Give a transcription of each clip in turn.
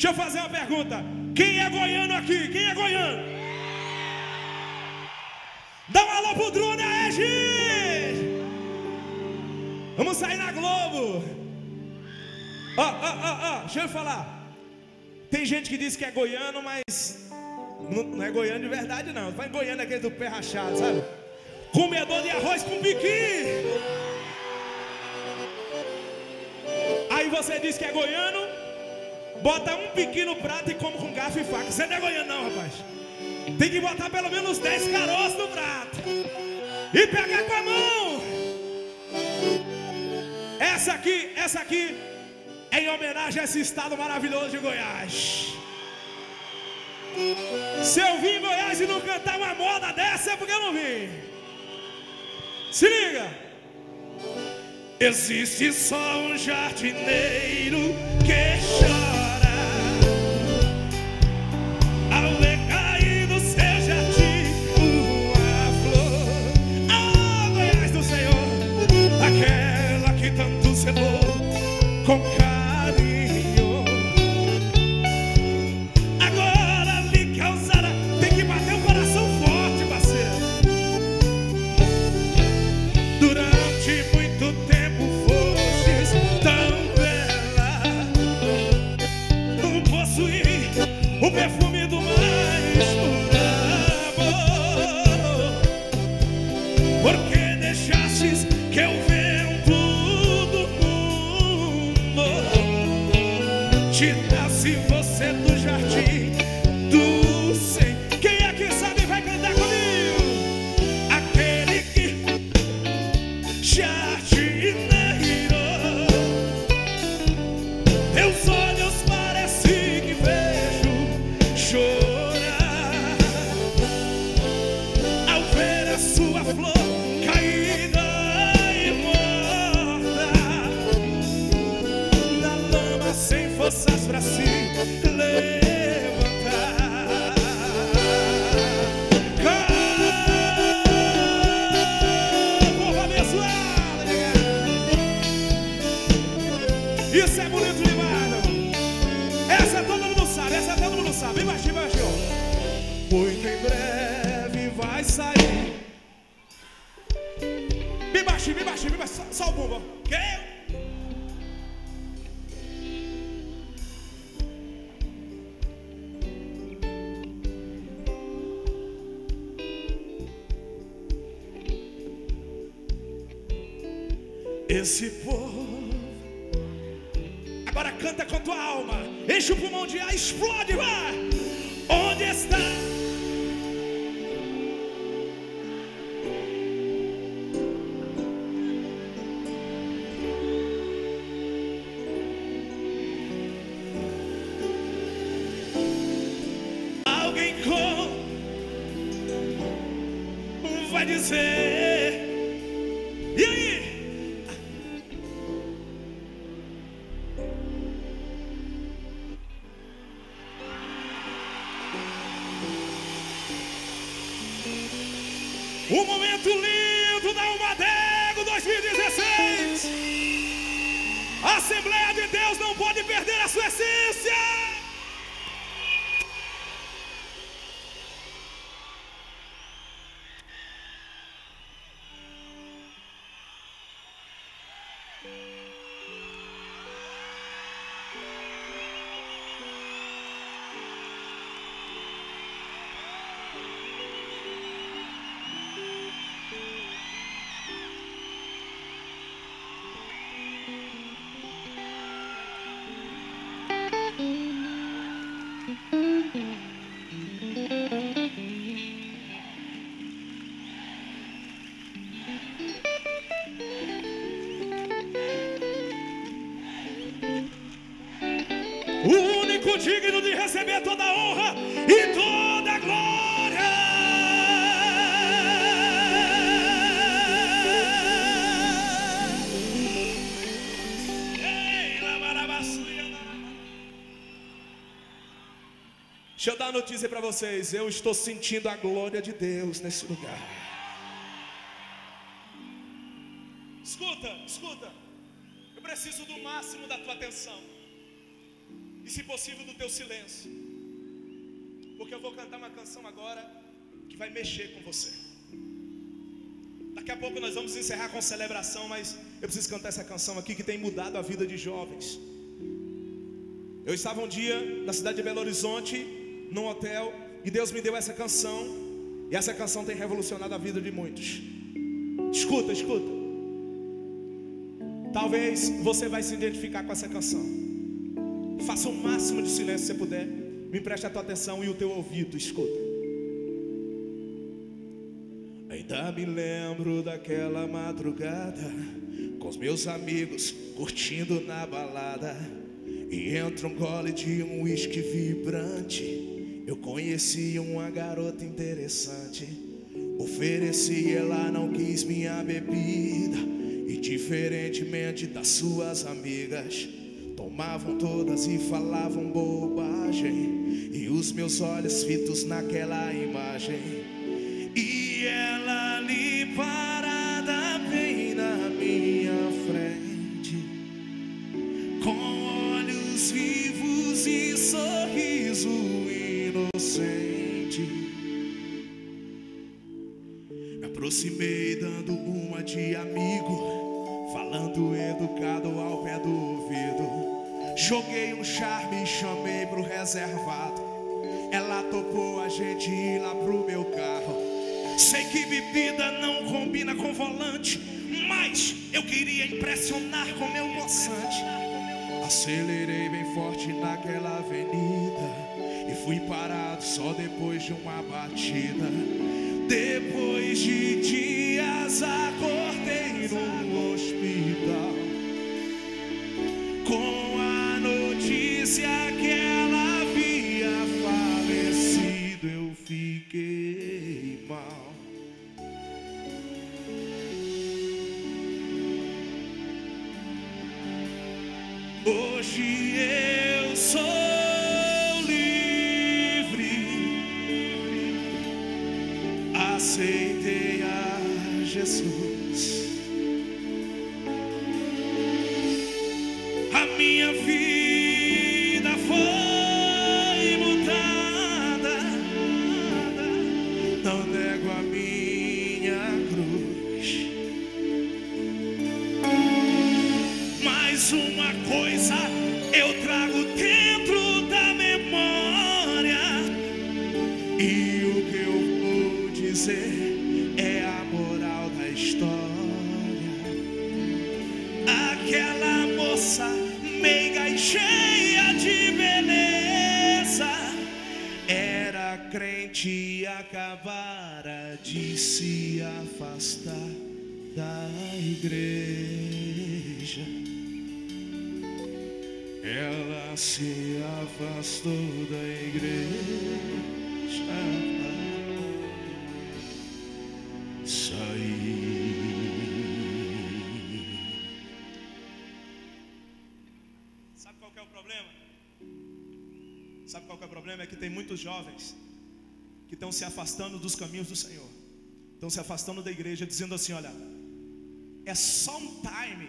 Deixa eu fazer uma pergunta. Quem é goiano aqui? Quem é goiano? Dá um alô pro drone aí! Vamos sair na Globo. Ó, ó, ó, ó, deixa eu falar. Tem gente que diz que é goiano, mas não, não é goiano de verdade, não. Vai goiano aquele do pé rachado, sabe? Comedor de arroz com biquíni. Aí você diz que é goiano, bota um piqui no prato e come com garfo e faca. Você não é goiano, não, rapaz. Tem que botar pelo menos 10 caroços no prato. E pegar com a mão. Essa aqui, essa aqui é em homenagem a esse estado maravilhoso de Goiás. Se eu vim em Goiás e não cantar uma moda dessa é porque eu não vim. Se liga. Existe só um jardineiro que Tirasse você do Enche o pulmão de ar, explode, vai. Onde está? Assembleia de Deus não pode perder a sua essência. Digno de receber toda a honra e toda a glória. Deixa eu dar uma notícia para vocês. Eu estou sentindo a glória de Deus nesse lugar. E, se possível, do teu silêncio. Porque eu vou cantar uma canção agora que vai mexer com você. Daqui a pouco nós vamos encerrar com celebração, mas eu preciso cantar essa canção aqui que tem mudado a vida de jovens. Eu estava um dia na cidade de Belo Horizonte, num hotel, e Deus me deu essa canção, e essa canção tem revolucionado a vida de muitos. Escuta, escuta. Talvez você vai se identificar com essa canção. Faça o máximo de silêncio se puder. Me preste a tua atenção e o teu ouvido, escuta. Ainda me lembro daquela madrugada com os meus amigos curtindo na balada e entra um gole de um uísque vibrante. Eu conheci uma garota interessante. Ofereci, ela não quis minha bebida. E diferentemente das suas amigas, tomavam todas e falavam bobagem. E os meus olhos fitos naquela imagem. E ela ali parada bem na minha frente, com olhos vivos e sorriso inocente. Me aproximei dando uma de amigo, falando educado ao pé do ouvido. Joguei um charme e chamei pro reservado. Ela topou a gente ir lá pro meu carro. Sei que bebida não combina com volante, mas eu queria impressionar com meu poçante. Acelerei bem forte naquela avenida e fui parado só depois de uma batida. Depois de dias acordei no notícia Uma coisa eu trago dentro da memória. E o que eu vou dizer é a moral da história. Aquela moça meiga e cheia de beleza era crente e acabara de se afastar da igreja. Se afastou da igreja. Saí. Sabe qual é o problema? Sabe qual é o problema? É que tem muitos jovens que estão se afastando dos caminhos do Senhor. Estão se afastando da igreja, dizendo assim: olha, é só um time.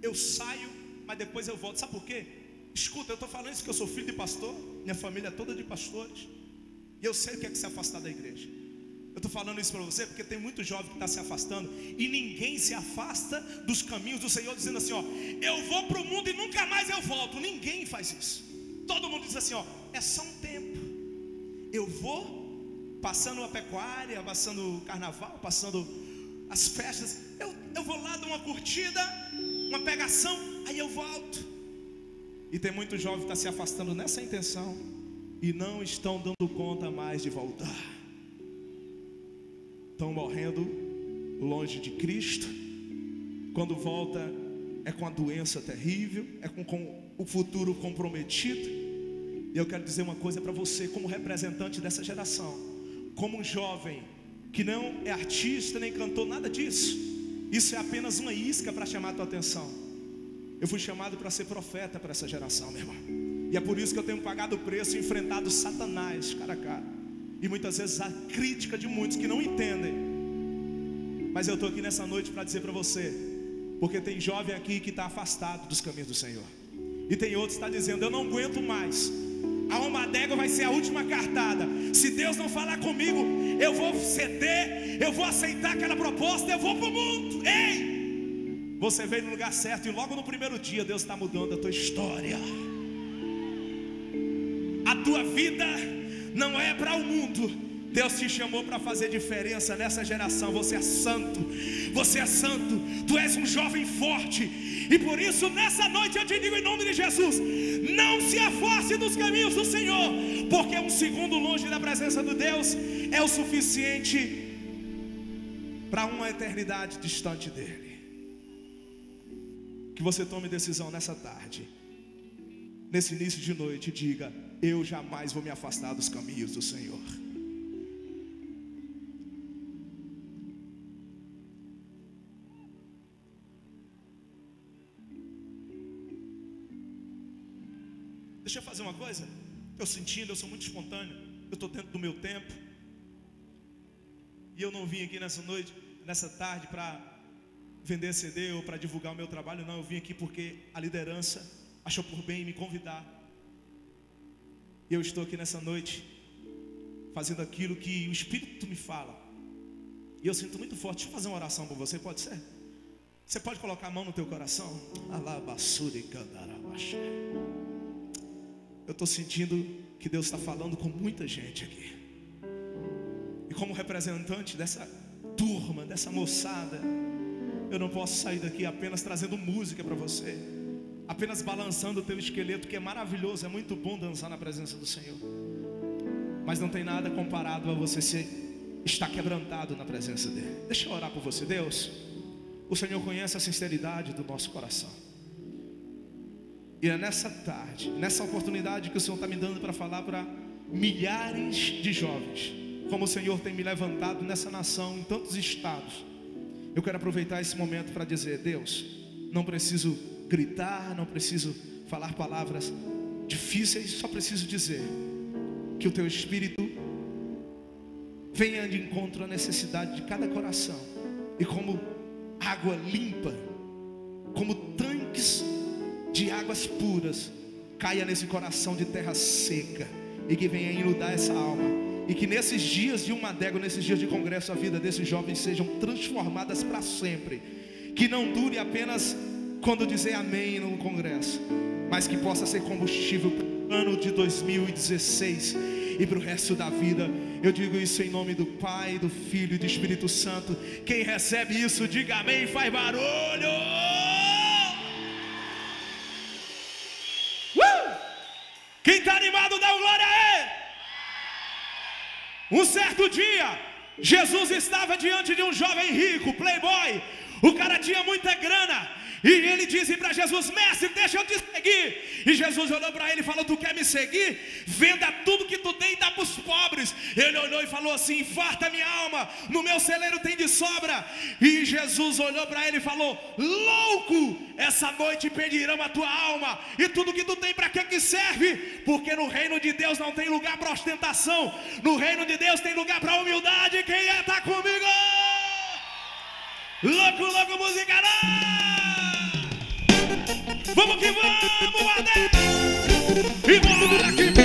Eu saio, mas depois eu volto. Sabe por quê? Escuta, eu estou falando isso que eu sou filho de pastor, minha família é toda de pastores, e eu sei o que é que se afastar da igreja. Eu estou falando isso para você porque tem muito jovem que está se afastando e ninguém se afasta dos caminhos do Senhor, dizendo assim: ó, eu vou para o mundo e nunca mais eu volto. Ninguém faz isso. Todo mundo diz assim: ó, é só um tempo. Eu vou passando a pecuária, passando o carnaval, passando as festas. Eu, eu vou lá dar uma curtida, uma pegação, aí eu volto. E tem muito jovem que está se afastando nessa intenção e não estão dando conta mais de voltar. Estão morrendo longe de Cristo. Quando volta, é com a doença terrível, é com, com o futuro comprometido. E eu quero dizer uma coisa para você, como representante dessa geração, como um jovem que não é artista nem cantor, nada disso. Isso é apenas uma isca para chamar a tua atenção. Eu fui chamado para ser profeta para essa geração, meu irmão. E é por isso que eu tenho pagado o preço, enfrentado Satanás cara a cara. E muitas vezes a crítica de muitos que não entendem. Mas eu estou aqui nessa noite para dizer para você, porque tem jovem aqui que está afastado dos caminhos do Senhor. E tem outros que está dizendo: Eu não aguento mais. A alma d'égua vai ser a última cartada. Se Deus não falar comigo, eu vou ceder, eu vou aceitar aquela proposta, eu vou para o mundo. Ei! Você veio no lugar certo e logo no primeiro dia Deus está mudando a tua história. A tua vida não é para o mundo, Deus te chamou para fazer diferença nessa geração. Você é santo, você é santo, tu és um jovem forte, e por isso nessa noite eu te digo em nome de Jesus: não se afaste dos caminhos do Senhor, porque um segundo longe da presença de Deus é o suficiente para uma eternidade distante dEle. Que você tome decisão nessa tarde, nesse início de noite, diga: Eu jamais vou me afastar dos caminhos do Senhor. Deixa eu fazer uma coisa. Eu sentindo, eu sou muito espontâneo. Eu estou dentro do meu tempo. E eu não vim aqui nessa noite, nessa tarde, para vender CD ou para divulgar o meu trabalho. Não, eu vim aqui porque a liderança achou por bem me convidar. E eu estou aqui nessa noite, fazendo aquilo que o Espírito me fala. E eu sinto muito forte. Deixa eu fazer uma oração por você, pode ser? Você pode colocar a mão no teu coração? Eu estou sentindo que Deus está falando com muita gente aqui. E como representante dessa turma, dessa moçada, eu não posso sair daqui apenas trazendo música para você, apenas balançando o teu esqueleto, que é maravilhoso, é muito bom dançar na presença do Senhor. Mas não tem nada comparado a você ser, estar quebrantado na presença dEle. Deixa eu orar por você, Deus. O Senhor conhece a sinceridade do nosso coração. E é nessa tarde, nessa oportunidade que o Senhor está me dando para falar para milhares de jovens, como o Senhor tem me levantado nessa nação, em tantos estados. Eu quero aproveitar esse momento para dizer: Deus, não preciso gritar, não preciso falar palavras difíceis, só preciso dizer que o Teu Espírito venha de encontro à necessidade de cada coração, e como água limpa, como tanques de águas puras caia nesse coração de terra seca e que venha inundar essa alma. E que nesses dias de uma adega, nesses dias de congresso, a vida desses jovens sejam transformadas para sempre. Que não dure apenas quando dizer amém no congresso, mas que possa ser combustível para o ano de 2016 e para o resto da vida. Eu digo isso em nome do Pai, do Filho e do Espírito Santo. Quem recebe isso, diga amém e faz barulho. Quem está animado, dá glória a Ele. Um certo dia, Jesus estava diante de um jovem rico, playboy. O cara tinha muita grana. E ele disse para Jesus: Mestre, deixa eu te seguir. E Jesus olhou para ele e falou: Tu quer me seguir? Venda tudo que tu tem e dá para os pobres. Ele olhou e falou assim: Farta minha alma, no meu celeiro tem de sobra. E Jesus olhou para ele e falou: Louco, essa noite pedirão a tua alma. E tudo que tu tem, para que, que serve? Porque no reino de Deus não tem lugar para ostentação. No reino de Deus tem lugar para humildade. Quem é, está comigo? Louco, louco, música Vamos que vamos, Adé! E bora que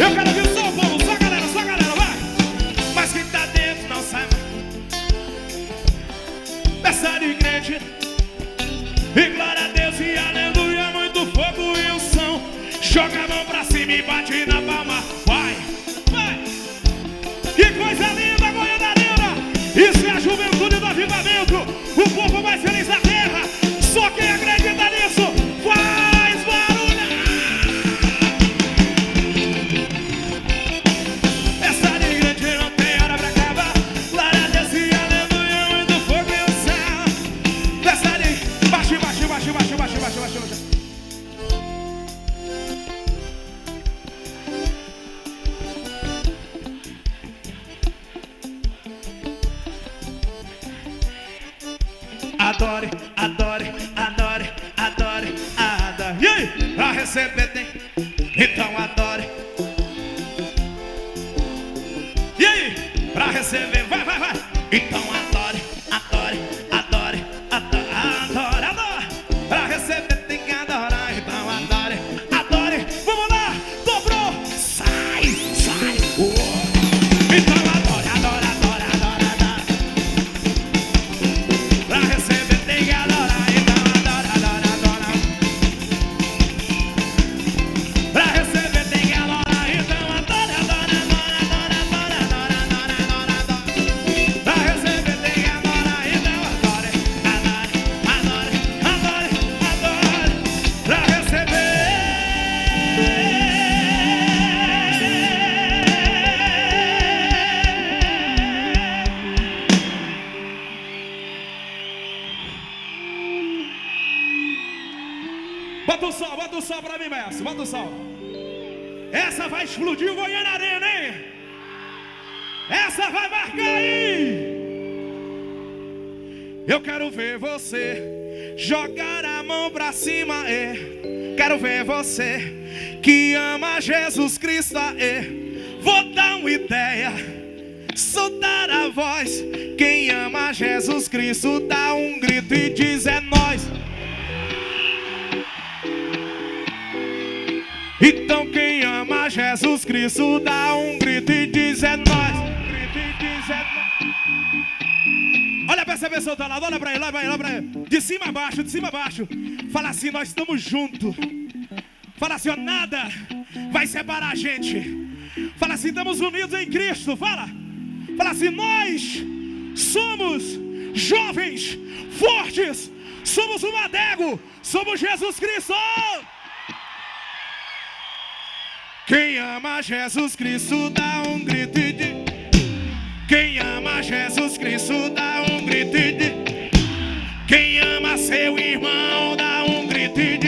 Eu quero só o povo, só a galera, só a galera, vai! Mas quem tá dentro não sai mais. Festa de crente. E glória a Deus e aleluia, muito fogo e o som. Joga a mão pra cima e bate na palma. Vai, vai! Que coisa linda, Goiânia! Isso é a juventude do avivamento. O povo mais feliz da terra. Baixo, baixo, baixo, baixo, baixo, baixo, baixo, baixo. Adore, Essa vai explodir o Goiânia Arena, hein? Essa vai marcar aí. Eu quero ver você jogar a mão pra cima, é. Quero ver você que ama Jesus Cristo, é. Vou dar uma ideia, soltar a voz. Quem ama Jesus Cristo dá um grito e diz é nós. Então quem Jesus Cristo dá um grito e diz é nós. Grito e diz é nós. Olha pra essa pessoa do lado, olha pra ele, olha pra ele, olha pra ele. De cima a baixo, de cima a baixo. Fala assim, nós estamos juntos. Fala assim, ó, nada vai separar a gente. Fala assim, estamos unidos em Cristo. Fala. Fala assim, nós somos jovens, fortes. Somos um adego. Somos Jesus Cristo. Quem ama Jesus Cristo dá um grito. Quem ama Jesus Cristo dá um grito. Quem ama seu irmão dá um grito.